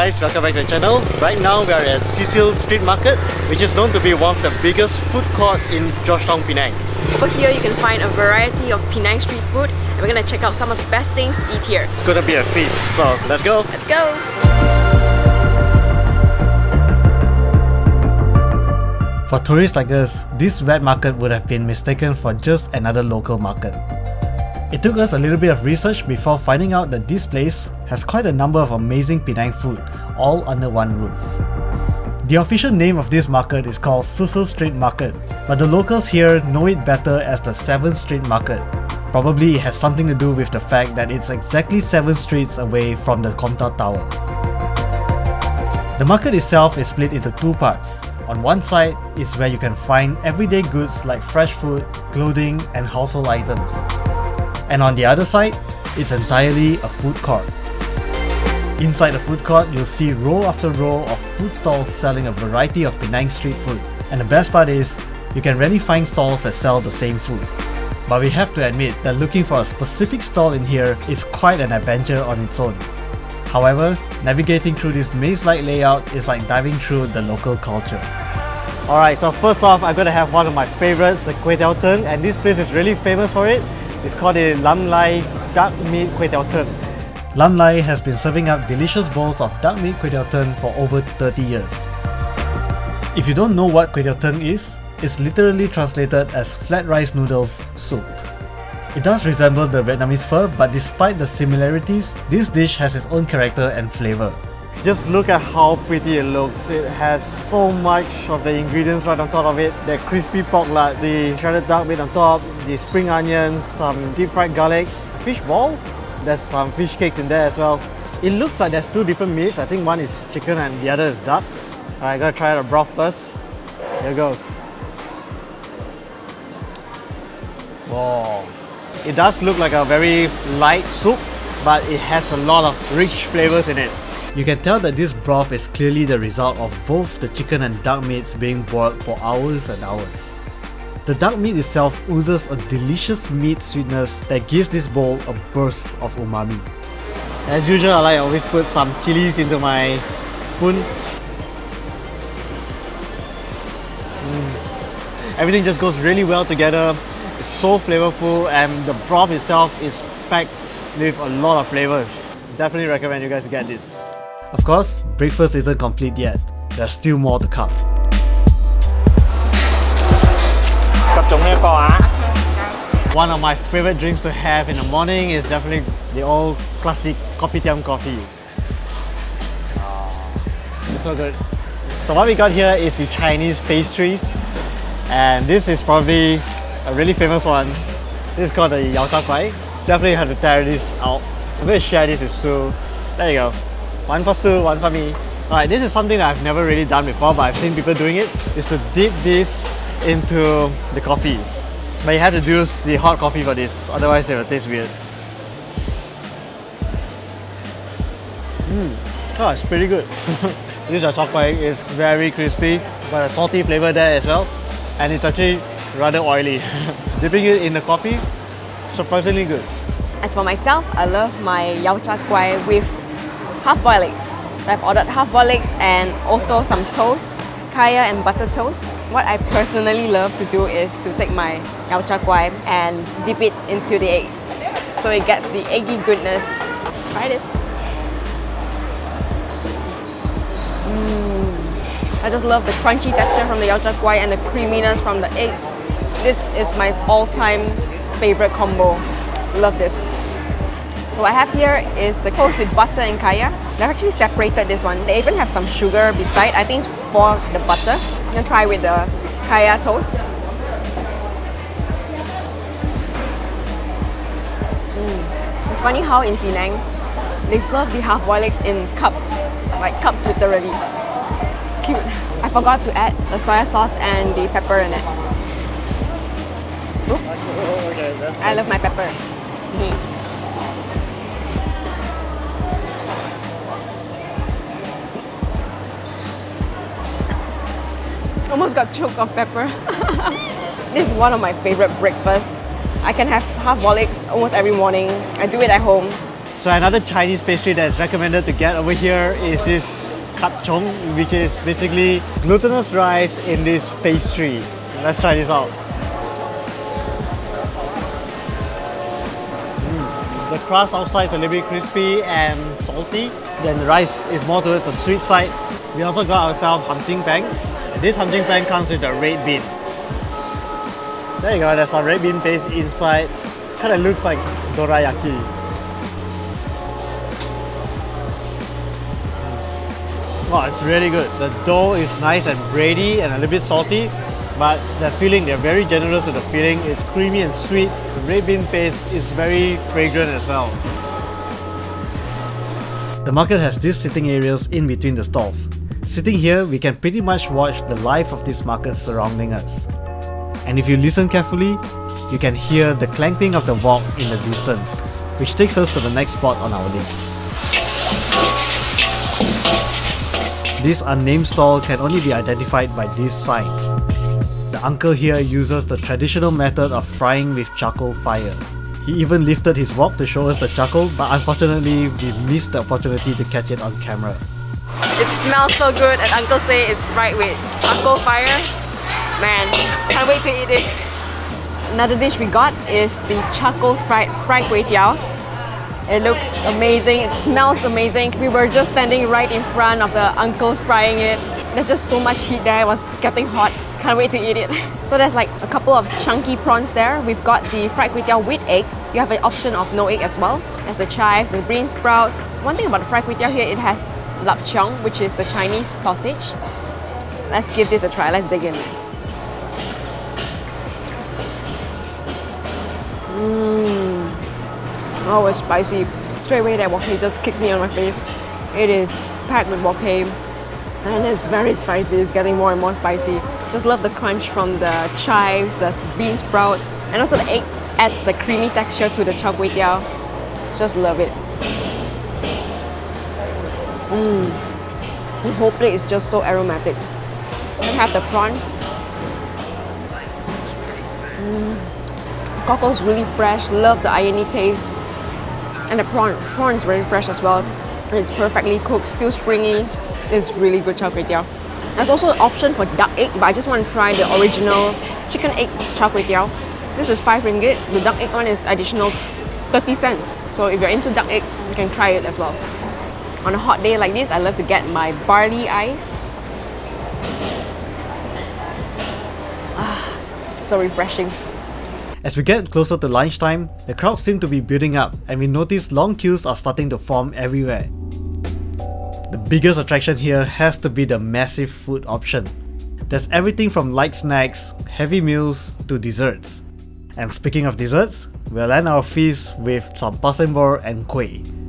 guys, welcome back to the channel. Right now we are at Cecil Street Market, which is known to be one of the biggest food court in Georgetown, Penang. Over here you can find a variety of Penang street food and we're gonna check out some of the best things to eat here. It's gonna be a feast, so let's go! Let's go! For tourists like us, this wet market would have been mistaken for just another local market. It took us a little bit of research before finding out that this place has quite a number of amazing Penang food, all under one roof. The official name of this market is called Cecil Street Market, but the locals here know it better as the 7th Street Market. Probably it has something to do with the fact that it's exactly 7 streets away from the Komtar Tower. The market itself is split into two parts. On one side is where you can find everyday goods like fresh food, clothing, and household items and on the other side, it's entirely a food court. Inside the food court, you'll see row after row of food stalls selling a variety of Penang street food. And the best part is, you can rarely find stalls that sell the same food. But we have to admit that looking for a specific stall in here is quite an adventure on its own. However, navigating through this maze-like layout is like diving through the local culture. Alright, so first off, I'm gonna have one of my favorites, the Kway Teow Thng, and this place is really famous for it. It's called the Lum Lai Duck Meat Kway Teow Thng. Lum Lai has been serving up delicious bowls of duck meat kway teow thng for over 30 years. If you don't know what kway teow thng is, it's literally translated as flat rice noodles soup. It does resemble the Vietnamese pho, but despite the similarities, this dish has its own character and flavor. Just look at how pretty it looks. It has so much of the ingredients right on top of it. The crispy pork lard, the shredded duck meat on top, the spring onions, some deep fried garlic, fish ball. There's some fish cakes in there as well. It looks like there's two different meats. I think one is chicken and the other is duck. Alright, gotta try the broth first. Here goes. Whoa. It does look like a very light soup, but it has a lot of rich flavors in it. You can tell that this broth is clearly the result of both the chicken and duck meats being boiled for hours and hours. The duck meat itself oozes a delicious meat sweetness that gives this bowl a burst of umami. As usual, I like always put some chilies into my spoon. Mm. Everything just goes really well together. It's so flavorful and the broth itself is packed with a lot of flavors. Definitely recommend you guys get this. Of course, breakfast isn't complete yet. There's still more to come. One of my favorite drinks to have in the morning is definitely the old classic Kopitiam coffee. Oh, so good. So what we got here is the Chinese pastries and this is probably a really famous one. This is called the Yao Cha Kwai. Definitely have to try this out. I'm going to share this with Sue. There you go. One for Sue, one for me. Alright, this is something that I've never really done before, but I've seen people doing it, is to dip this into the coffee. But you have to use the hot coffee for this, otherwise it will taste weird. Mmm, oh, it's pretty good. this uh, is chocolate is very crispy, got a salty flavor there as well, and it's actually rather oily. Dipping it in the coffee, surprisingly good. As for myself, I love my Yao Cha Kwai with half-boiled eggs. So I've ordered half-boiled eggs and also some toast, kaya and butter toast. What I personally love to do is to take my yao cha and dip it into the egg. So it gets the eggy goodness. Try this. Mm. I just love the crunchy texture from the yao cha and the creaminess from the egg. This is my all-time favorite combo. Love this. So what I have here is the toast with butter and kaya. They've actually separated this one. They even have some sugar beside. I think it's for the butter. I'm gonna try with the kaya toast. Mm. It's funny how in Penang, they serve the half-boiled eggs in cups. Like cups literally. It's cute. I forgot to add the soy sauce and the pepper in it. I love my pepper. Mm. Almost got choked of pepper. this is one of my favorite breakfasts. I can have half eggs almost every morning. I do it at home. So another Chinese pastry that is recommended to get over here is this kapchong, which is basically glutinous rice in this pastry. Let's try this out. Mm. The crust outside is a little bit crispy and salty. Then the rice is more towards the sweet side. We also got ourselves hum jing bang. This hum jing bang comes with a red bean. There you go, there's some red bean paste inside. Kind of looks like dorayaki. Oh, it's really good. The dough is nice and bready and a little bit salty, but the filling, they're very generous with the filling. It's creamy and sweet. The red bean paste is very fragrant as well. The market has these sitting areas in between the stalls. Sitting here, we can pretty much watch the life of this market surrounding us. And if you listen carefully, you can hear the clanking of the wok in the distance, which takes us to the next spot on our list. This unnamed stall can only be identified by this sign. The uncle here uses the traditional method of frying with charcoal fire. He even lifted his wok to show us the charcoal, but unfortunately we missed the opportunity to catch it on camera. It smells so good and uncle say it's fried with charcoal fire. Man, can't wait to eat this. Another dish we got is the charcoal fried fried kway teow. It looks amazing, it smells amazing. We were just standing right in front of the uncle frying it. There's just so much heat there, it was getting hot. Can't wait to eat it. So there's like a couple of chunky prawns there. We've got the fried kway teow with egg. You have an option of no egg as well. There's the chives, the green sprouts. One thing about the fried kway teow here, it has lap cheong, which is the Chinese sausage. Let's give this a try, let's dig in. Mmm. Oh, it's spicy. Straight away that wok just kicks me on my face. It is packed with wok and it's very spicy. It's getting more and more spicy. Just love the crunch from the chives, the bean sprouts, and also the egg adds the creamy texture to the char kway teow. Just love it. The whole plate is just so aromatic. We have the prawn. Mmm. Cockle's really fresh. Love the irony taste. And the prawn, prawn is very fresh as well. It's perfectly cooked, still springy. It's really good char kway teow. There's also an option for duck egg, but I just want to try the original chicken egg char kway teow. This is 5 ringgit. The duck egg one is additional 30 cents. So if you're into duck egg, you can try it as well. On a hot day like this, I love to get my barley ice. Ah, so refreshing. As we get closer to lunchtime, the crowds seem to be building up and we notice long queues are starting to form everywhere. The biggest attraction here has to be the massive food option. There's everything from light snacks, heavy meals, to desserts. And speaking of desserts, we'll end our feast with some pasembur and kueh.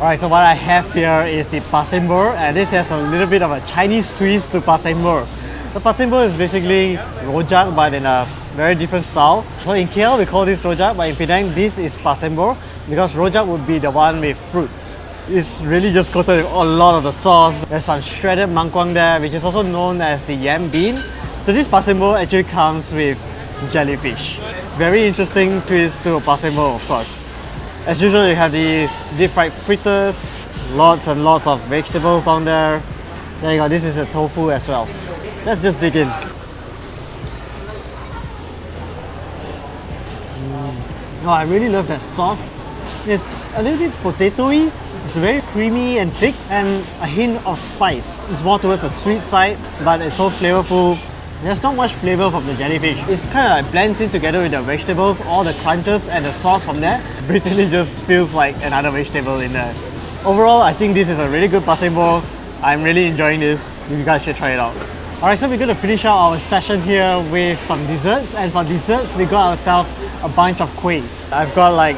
Alright, so what I have here is the pasembur and this has a little bit of a Chinese twist to pasembur. The pasembur is basically rojak but in a very different style. So in KL we call this rojak, but in Penang this is pasembur because rojak would be the one with fruits. It's really just coated with a lot of the sauce. There's some shredded mangkuang there, which is also known as the yam bean. So this pasembur actually comes with jellyfish. Very interesting twist to pasembur, of course. As usual, you have the deep fried fritters, lots and lots of vegetables down there. There you go, this is a tofu as well. Let's just dig in. Mm. Oh, I really love that sauce. It's a little bit potatoey. It's very creamy and thick and a hint of spice. It's more towards the sweet side, but it's so flavorful. There's not much flavor from the jellyfish. It's kind of like blends in together with the vegetables, all the crunches and the sauce from there. Basically just feels like another vegetable in there. Overall, I think this is a really good pasembur. I'm really enjoying this. You guys should try it out. Alright, so we're going to finish out our session here with some desserts. And for desserts, we got ourselves a bunch of kuehs. I've got like,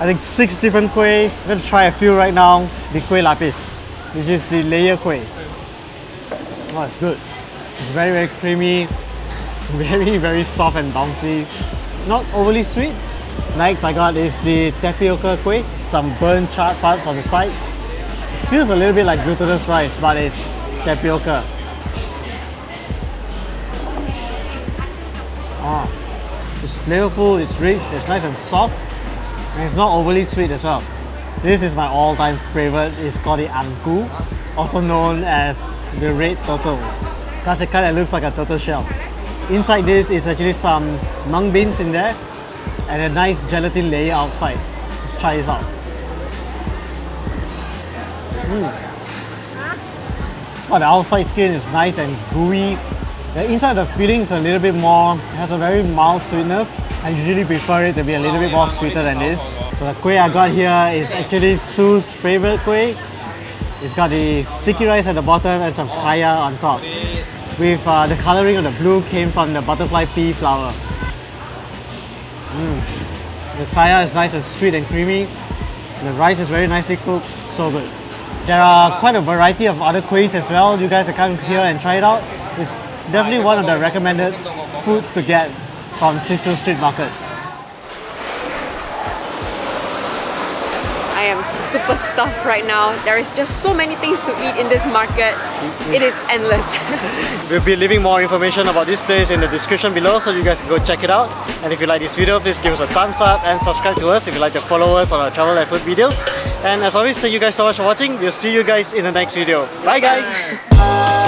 I think six different kuehs. I'm going to try a few right now. The kueh lapis, which is the layer kueh. Oh, it's good. It's very, very creamy, very, very soft and bouncy. Not overly sweet. Next I got is the tapioca kueh, some burnt charred parts on the sides. Feels a little bit like glutinous rice, but it's tapioca. Ah, it's flavorful, it's rich, it's nice and soft, and it's not overly sweet as well. This is my all-time favorite. It's called the angku, also known as the red turtle. Because it kind of looks like a turtle shell. Inside this is actually some mung beans in there and a nice gelatin layer outside. Let's try this out. Mm. Oh, the outside skin is nice and gooey. The inside the filling is a little bit more, it has a very mild sweetness. I usually prefer it to be a little bit more sweeter than this. So the kueh I got here is actually Sue's favorite kueh. It's got the sticky rice at the bottom and some kaya on top. With uh, the coloring of the blue came from the butterfly pea flower. Mm. The kaya is nice and sweet and creamy. The rice is very nicely cooked, so good. There are quite a variety of other kuehs as well. You guys can come here and try it out. It's definitely one of the recommended foods to get from Cecil Street Market. I am super stuffed right now. There is just so many things to eat in this market. It is endless. we'll be leaving more information about this place in the description below so you guys can go check it out. And if you like this video, please give us a thumbs up and subscribe to us if you like to follow us on our travel and food videos. And as always, thank you guys so much for watching. We'll see you guys in the next video. Bye guys!